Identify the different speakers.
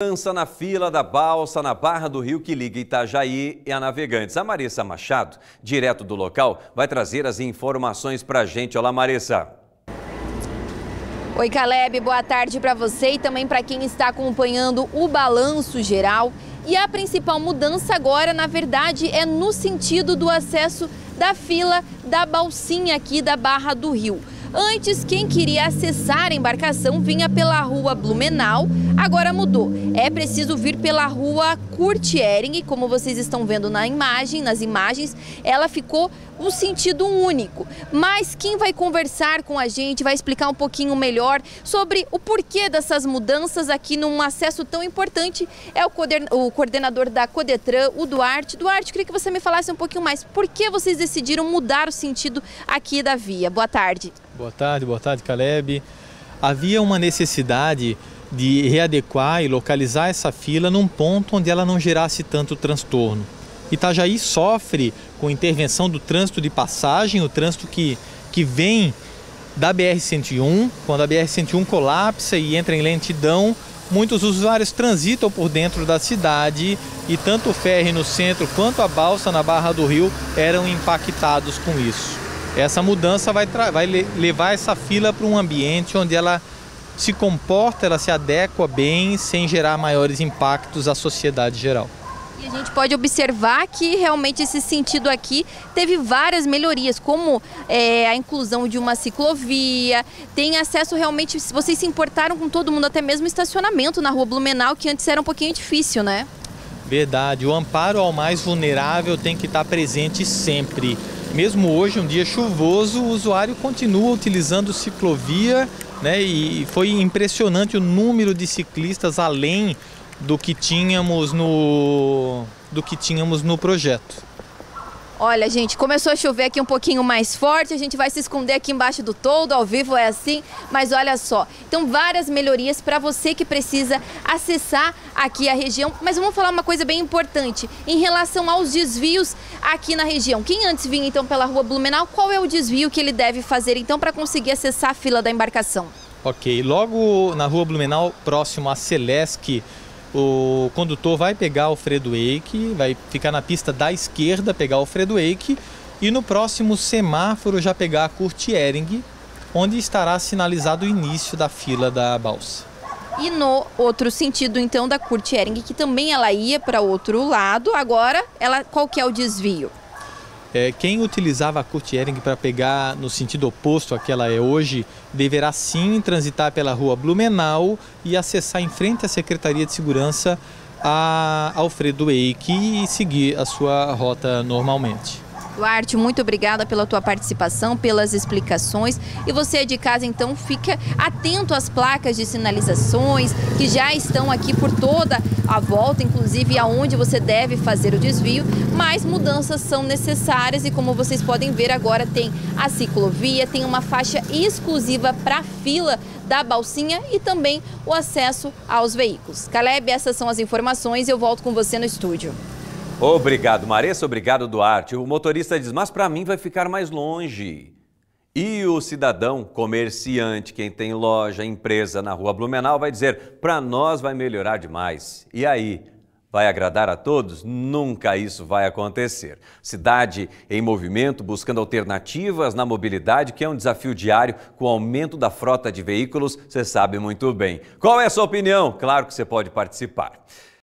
Speaker 1: Dança na fila da balsa na Barra do Rio que liga Itajaí e a Navegantes. A Marissa Machado, direto do local, vai trazer as informações pra gente. Olá, Marissa.
Speaker 2: Oi, Caleb, boa tarde para você e também para quem está acompanhando o balanço geral. E a principal mudança agora, na verdade, é no sentido do acesso da fila da balsinha aqui da Barra do Rio. Antes, quem queria acessar a embarcação vinha pela rua Blumenau, agora mudou. É preciso vir pela rua Kurtering, como vocês estão vendo na imagem, nas imagens, ela ficou um sentido único. Mas quem vai conversar com a gente, vai explicar um pouquinho melhor sobre o porquê dessas mudanças aqui num acesso tão importante é o coordenador da Codetran, o Duarte. Duarte, queria que você me falasse um pouquinho mais. Por que vocês decidiram mudar o sentido aqui da via? Boa tarde.
Speaker 3: Boa tarde, boa tarde, Caleb. Havia uma necessidade de readequar e localizar essa fila num ponto onde ela não gerasse tanto transtorno. Itajaí sofre com intervenção do trânsito de passagem, o trânsito que, que vem da BR-101. Quando a BR-101 colapsa e entra em lentidão, muitos usuários transitam por dentro da cidade e tanto o ferry no centro quanto a balsa na Barra do Rio eram impactados com isso. Essa mudança vai, vai levar essa fila para um ambiente onde ela se comporta, ela se adequa bem, sem gerar maiores impactos à sociedade geral.
Speaker 2: E a gente pode observar que realmente esse sentido aqui teve várias melhorias, como é, a inclusão de uma ciclovia, tem acesso realmente, vocês se importaram com todo mundo, até mesmo estacionamento na rua Blumenau, que antes era um pouquinho difícil, né?
Speaker 3: Verdade, o amparo ao mais vulnerável tem que estar presente sempre. Mesmo hoje, um dia chuvoso, o usuário continua utilizando ciclovia né? e foi impressionante o número de ciclistas além do que tínhamos no, do que tínhamos no projeto.
Speaker 2: Olha, gente, começou a chover aqui um pouquinho mais forte, a gente vai se esconder aqui embaixo do toldo, ao vivo é assim, mas olha só. Então, várias melhorias para você que precisa acessar aqui a região, mas vamos falar uma coisa bem importante, em relação aos desvios aqui na região. Quem antes vinha então pela rua Blumenau, qual é o desvio que ele deve fazer então para conseguir acessar a fila da embarcação?
Speaker 3: Ok, logo na rua Blumenau, próximo a Celesc, o condutor vai pegar o Fredo Eike, vai ficar na pista da esquerda, pegar o Fredo Eike e no próximo semáforo já pegar a Curtiering, onde estará sinalizado o início da fila da balsa.
Speaker 2: E no outro sentido, então, da Curtiering, que também ela ia para outro lado, agora ela qual que é o desvio?
Speaker 3: É, quem utilizava a Curtiering para pegar no sentido oposto a que ela é hoje, deverá sim transitar pela rua Blumenau e acessar em frente à Secretaria de Segurança a Alfredo Eike e seguir a sua rota normalmente.
Speaker 2: Duarte, muito obrigada pela tua participação, pelas explicações. E você de casa, então, fica atento às placas de sinalizações que já estão aqui por toda a volta, inclusive aonde você deve fazer o desvio. Mas mudanças são necessárias e, como vocês podem ver, agora tem a ciclovia, tem uma faixa exclusiva para fila da balsinha e também o acesso aos veículos. Caleb, essas são as informações. Eu volto com você no estúdio.
Speaker 1: Obrigado, Maressa. Obrigado, Duarte. O motorista diz, mas para mim vai ficar mais longe. E o cidadão comerciante, quem tem loja, empresa na rua Blumenau, vai dizer, para nós vai melhorar demais. E aí, vai agradar a todos? Nunca isso vai acontecer. Cidade em movimento, buscando alternativas na mobilidade, que é um desafio diário com o aumento da frota de veículos, você sabe muito bem. Qual é a sua opinião? Claro que você pode participar.